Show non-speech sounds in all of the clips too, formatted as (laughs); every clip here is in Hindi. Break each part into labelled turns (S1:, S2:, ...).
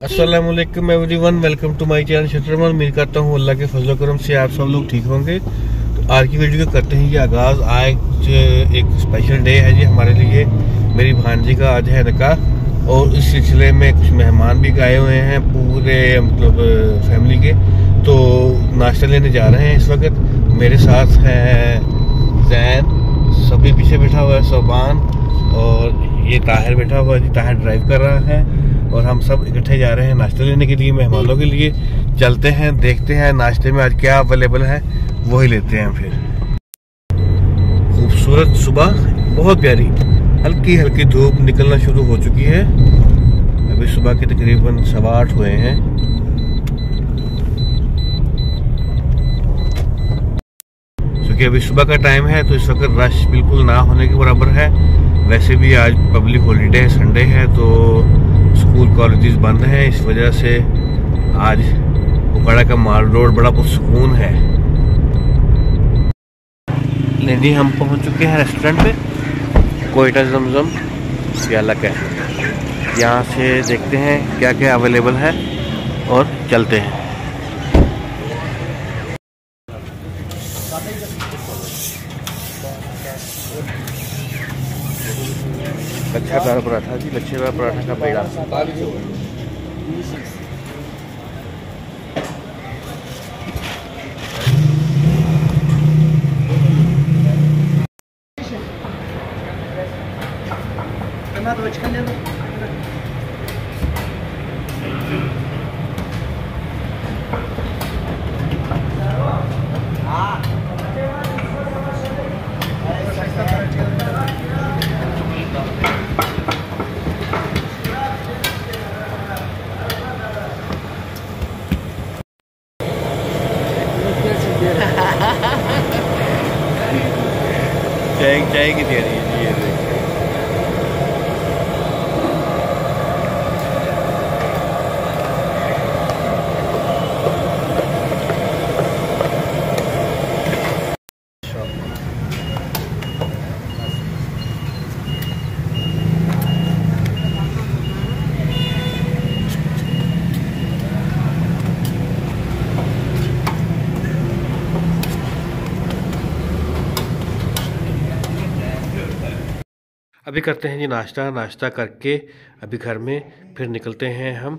S1: Aslam everyone welcome to my channel Shutterman उम्मीद करता हूँ अल्लाह के फजल करम से आप सब लोग ठीक होंगे तो आज की वीडियो को करते हैं ये आगाज़ आज एक स्पेशल डे है जी हमारे लिए मेरी भांजी का आज है निकाह और इस सिलसिले में कुछ मेहमान भी आए हुए हैं पूरे मतलब फैमिली के तो नाश्ता लेने जा रहे हैं इस वक्त मेरे साथ हैं जैन सभी पीछे बैठा हुआ है सोबान और ये ताहिर बैठा हुआ है जी. ताहिर ड्राइव कर रहा है और हम सब इकट्ठे जा रहे हैं नाश्ते लेने के लिए, मेहमानों के लिए। चलते हैं, देखते हैं नाश्ते में आज क्या अवेलेबल है, वही लेते हैं फिर। खूबसूरत सुबह, बहुत प्यारी। हल्की हल्की धूप निकलना शुरू हो चुकी है। अभी सुबह के तकरीबन सवा आठ हुए हैं। क्योंकि अभी सुबह का टाइम है तो इस वक्त रश बिल्कुल ना होने के बराबर है। वैसे भी आज पब्लिक हॉलीडे है संडे है तो स्कूल कॉलेजेस बंद हैं, इस वजह से आज उकाड़ा का माल रोड बड़ा पुरसकून है। जी हम पहुँच चुके हैं रेस्टोरेंट पे। कोयटा जमजम, प्याला का यहाँ से देखते हैं क्या क्या अवेलेबल है और चलते हैं। दाल पराठा जी लच्छे दाल पराठा का पेड़ा। चाय तैयारी है ये देखिए अभी करते हैं जी नाश्ता नाश्ता करके अभी घर में फिर निकलते हैं हम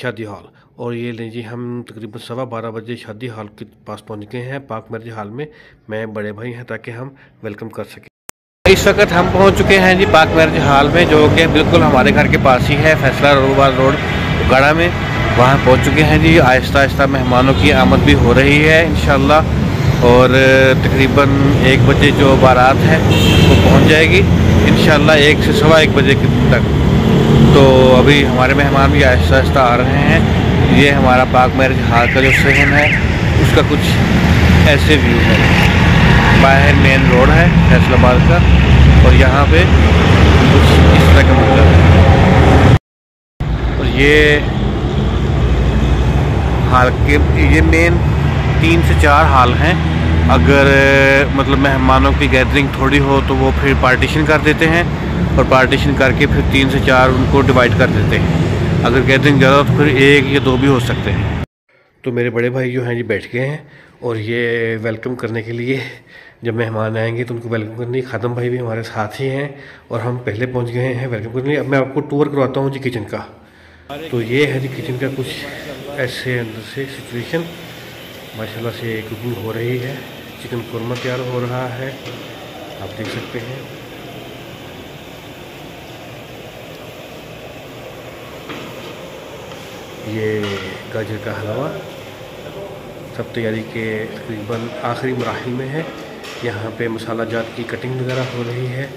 S1: शादी हॉल। और ये लें जी हम तकरीबन सवा बारह बजे शादी हॉल के पास पहुँच गए हैं, पाक मैरिज हॉल में। मैं, बड़े भाई हैं ताकि हम वेलकम कर सकें। इस वक्त हम पहुँच चुके हैं जी पाक मैरिज हॉल में, जो कि बिल्कुल हमारे घर के पास ही है, फैसला रोबाल रोड गड़ा में। वहाँ पहुँच चुके हैं जी, आहिस्ता आहिस्ता मेहमानों की आमद भी हो रही है इन और तकरीबन एक बजे जो बारात है, वो पहुँच जाएगी। इन एक से सवा एक बजे तक। तो अभी हमारे मेहमान भी आहिस्ता आहिस्ता आ रहे हैं। ये हमारा पाक मैरिज हाल का जो सहन है, उसका कुछ ऐसे व्यू है। बाहर मेन रोड है, फैसलाबाद का, और यहाँ पे कुछ इस तरह का मंजर है। और ये हाल के, ये मेन तीन से चार हाल हैं। अगर मतलब मेहमानों की गैदरिंग थोड़ी हो तो वो फिर पार्टीशन कर देते हैं और पार्टीशन करके फिर तीन से चार उनको डिवाइड कर देते हैं। अगर गैदरिंग ज़्यादा तो फिर एक या दो भी हो सकते हैं। तो मेरे बड़े भाई जो हैं, जी बैठ गए हैं और ये वेलकम करने के लिए जब मेहमान आएँगे तो उनको वेलकम करने खादम भाई भी हमारे साथ ही हैं और हम पहले पहुँच गए हैं वेलकम करने अब मैं आपको टूर करवाता हूँ जी किचन का। तो ये है जी किचन का कुछ ऐसे अंदर से सिचुएशन माशाल्लाह से कुकिंग हो रही है। चिकन कौरमा तैयार हो रहा है। आप देख सकते हैं। ये गाजर का हलवा। सब तैयारी के तकरीबन आखिरी मराहल में है। यहाँ पे मसाला जात की कटिंग वगैरह हो रही है।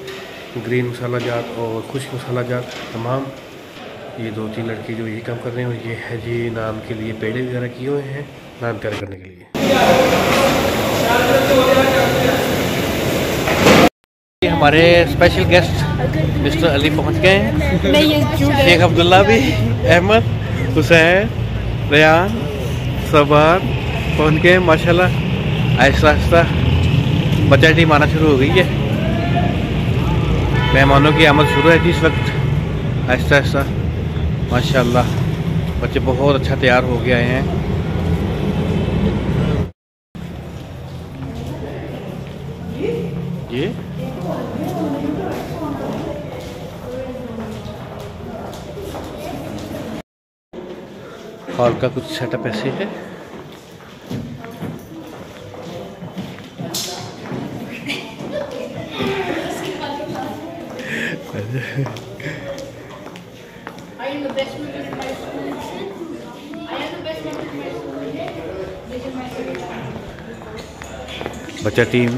S1: ग्रीन मसाला जात और खुश मसाला जात तमाम। ये दो तीन लड़के जो ये काम कर रहे हैं और ये है जी नाम के लिए पेड़े वगैरह किए हुए हैं। नाम तैयार करने के लिए हमारे स्पेशल गेस्ट मिस्टर अली पहुँच गए हैं। शेख अब्दुल्ला भी अहमद हुसैन रयान सबार पहुँच गए माशाल्लाह। आहिस्ता आहिस्ता बच्चा टीम आना शुरू हो गई है। मेहमानों की आमद शुरू है जी इस वक्त। आहिस्ता आहिस्ता माशाल्लाह बच्चे बहुत अच्छा तैयार हो गए हैं। लिए हॉल का कुछ सेटअप ऐसे है बच्चा टीम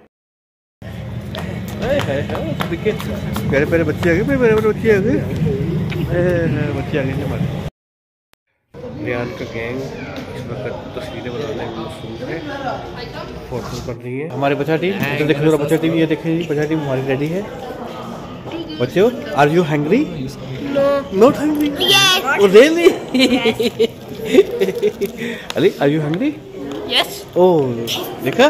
S1: प्यारे प्यारे बच्चे आ गए प्यारे प्यारे बच्चे आ गए। बच्चे आ गए हमारे रियान का गैंग इस वक्त तस्वीरें बनाने में मसरूफ है। फ़ोटो बन रही है। हमारे बच्चा टीम इधर देखो जरा बच्चा टीम ये देखिए जी बच्चा टीम हमारी रेडी है। बच्चों are you hungry? Yes. Oh, really? (laughs) Ali, are you hungry?
S2: Yes.
S1: Oh, देखा?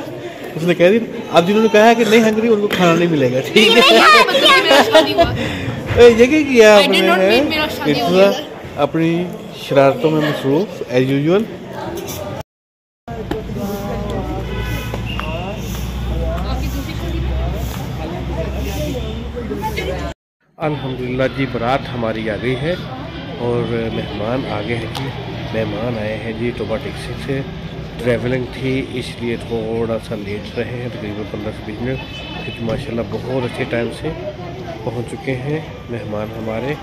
S1: उसने कह दी अब जिन्होंने कहा है कि नहीं हंग्री उनको खाना नहीं मिलेगा ठीक है?
S2: मेरा शादी हुआ।
S1: ए, ये क्या किया आपने है?
S2: हो
S1: इतना अपनी शरारतों में मसरूफ एज
S2: यूजल
S1: अल्हम्दुलिल्लाह जी बारात हमारी आ गई है और मेहमान आ गए हैं जी। मेहमान आए हैं जी टोबा टैक्सी से। ट्रैवलिंग थी इसलिए थोड़ा सा लेट रहे हैं तकरीबन पंद्रह से बीस मिनट। क्योंकि माशाल्लाह बहुत अच्छे टाइम से पहुँच चुके हैं मेहमान हमारे।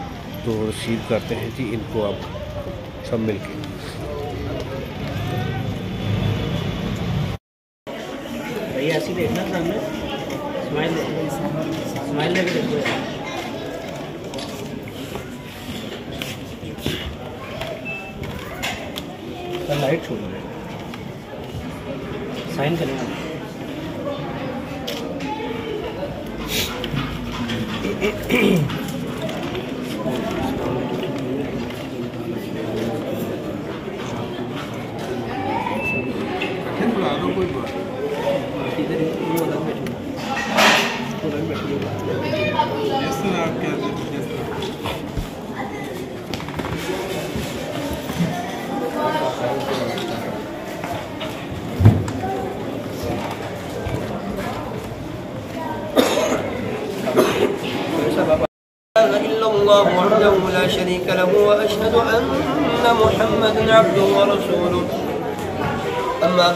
S1: तो रिसीव करते हैं जी इनको अब सब मिल के
S3: भैया ऐसी देखना सामने? स्माइल स्माइल देखो। लाइट छोड़ रहे साइन करेंगे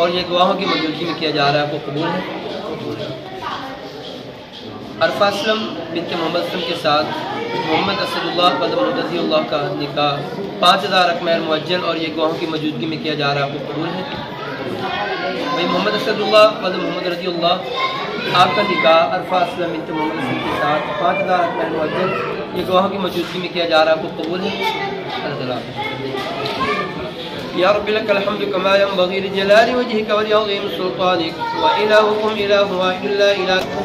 S4: और ये गवाहों की मौजूदगी में किया जा रहा है वो कबूल है अरफा असलम बिनते मोहम्मद असलम के साथ मोहम्मद असदुल्लाह बद मोहम्मद का निकाह पाँच हज़ार अकमैल मुअज्जल और ये गवाहों की मौजूदगी में किया जा रहा है वो कबूल है भाई मोहम्मद असदुल्लाह वद मोहम्मद रजी अल्लाह आपका निकाह अरफा असलम बिनते मोहम्मद असलम के साथ पाँच हज़ार अकमैल मुअज्जल ये गवाहों की मौजूदगी में किया जा रहा है वो कबूल है अल्लाह ताला या रब्बी लकल हम्दु कमा यंबगी लिजलाली वजहिक व लिअज़ीम सुल्तानिक व इलाहुकुम इलाहु वाहिदun ला इलाहा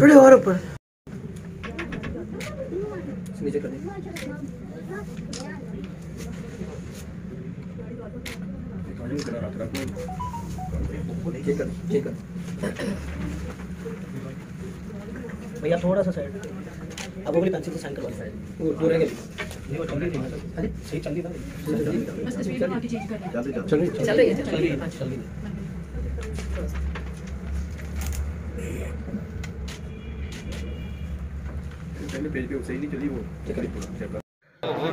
S4: थोड़े और ऊपर नीचे कर दे ठीक है ठीक है
S3: भैया थोड़ा सा साइड अब वो वाली पेंसिल से साइन करवा साइड
S4: वो पूरे के
S3: ये चल रही थी। अरे सही चल रही था। चल रही है चल रही है चल रही है।
S4: पहले पेज पे सही नहीं चली वो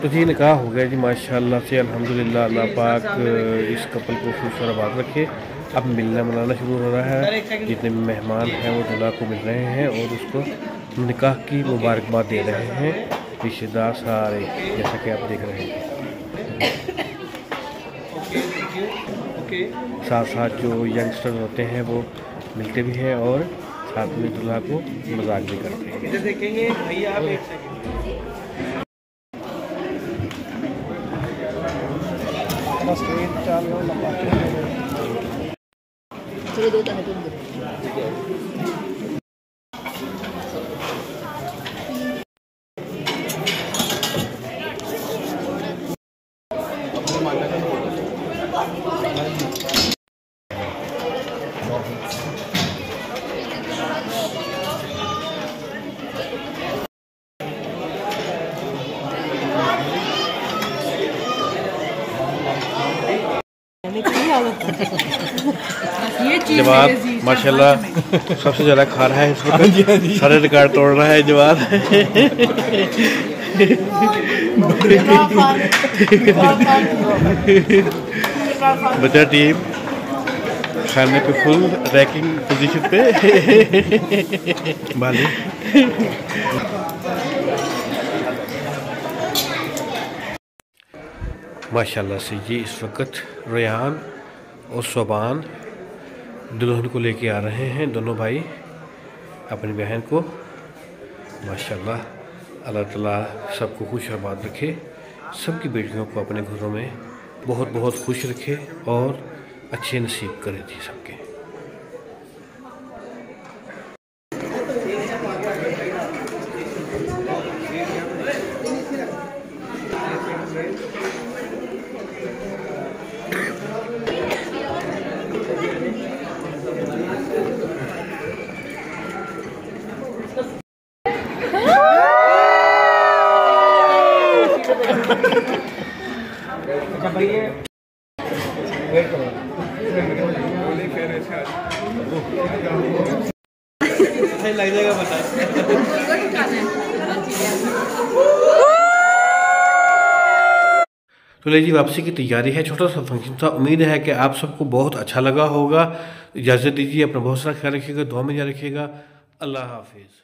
S1: तो जी निकाह हो गया जी माशाल्लाह से। अल्हम्दुलिल्लाह अल्लाह पाक इस कपल को खुश और आबाद रखे। अब मिलना मनाना शुरू हो रहा है। जितने मेहमान हैं वो दूल्हा को मिल रहे हैं और उसको निकाह की मुबारकबाद दे रहे हैं रिश्तेदार सारे, जैसा कि आप देख रहे हैं। साथ साथ जो यंगस्टर होते हैं, वो मिलते भी हैं और साथ में दूल्हा को मज़ाक भी करते हैं। जवाब माशाल्लाह सबसे ज़्यादा खा रहा है इस वक्त। सारे रिकॉर्ड तोड़ रहा है जवाब। बचा टीम खाने पे फुल रैकिंग पोजीशन पे। बाली। माशाल्लाह से ये इस वक्त रेहान और सोबान दुल्हन को लेके आ रहे हैं दोनों भाई अपनी बहन को। माशाल्लाह, अल्लाह ताला सबको खुश आबाद रखे, सबकी बेटियों को अपने घरों में बहुत बहुत खुश रखे और अच्छे नसीब करे जी सबके। तो ले जी, वापसी की तैयारी है, छोटा सा फ़ंक्शन था। उम्मीद है कि आप सबको बहुत अच्छा लगा होगा। इजाज़त दीजिए, अपना बहुत सारा ख्याल रखिएगा, दुआ में याद रखिएगा। अल्लाह हाफिज़।